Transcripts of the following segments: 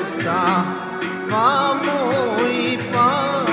Rajasthan, Mamoy, Pan.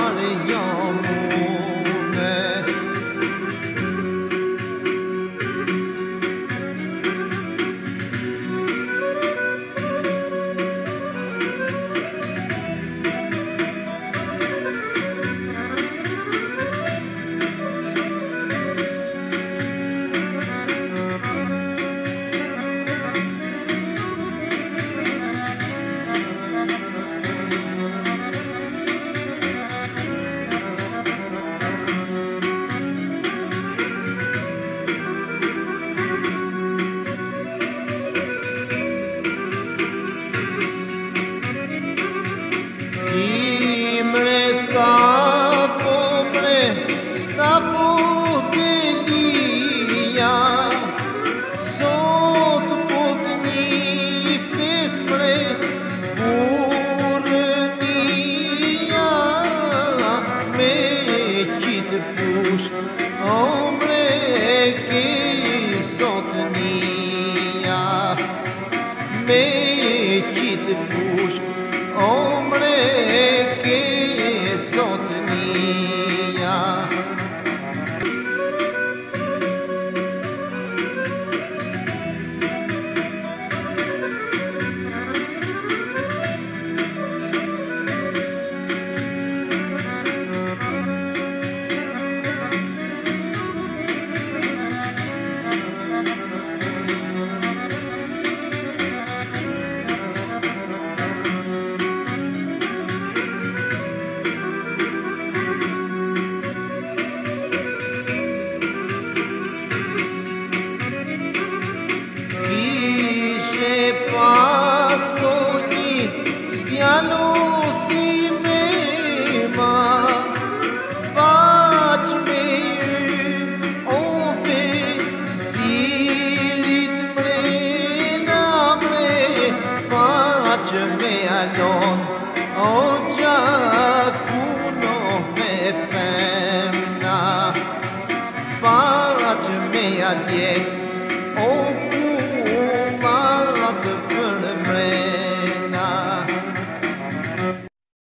sa po të njia sot me qitë push ombre ke sot me qitë push ombre që me alon o gjatë ku me femna fara që me atje